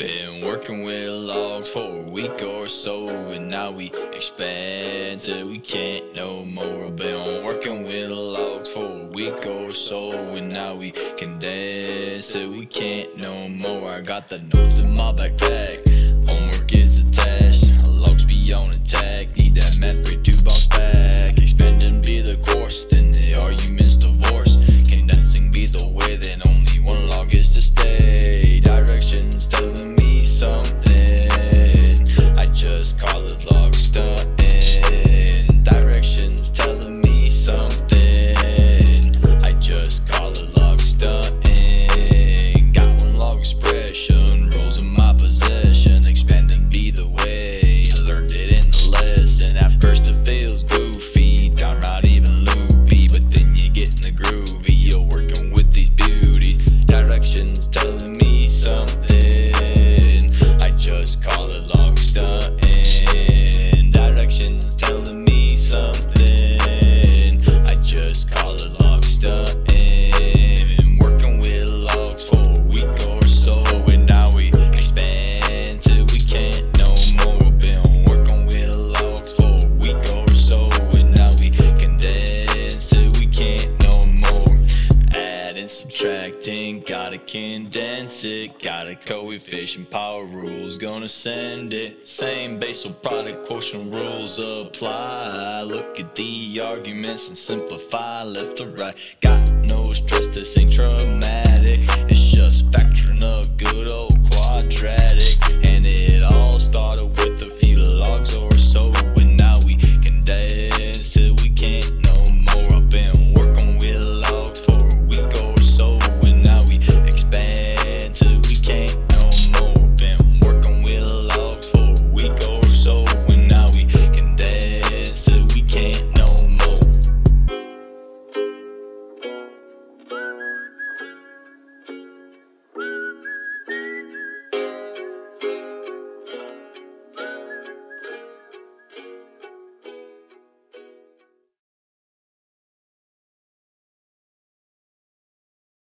working with logs for a week or so, and now we expand till we can't no more. Been working with logs for a week or so, and now we condense till we can't no more. I got the notes in my backpack, subtracting, gotta condense it. Got a coefficient, power rules, gonna send it. Same basal product quotient rules apply. Look at the arguments and simplify left to right. Got no stress, this ain't trouble.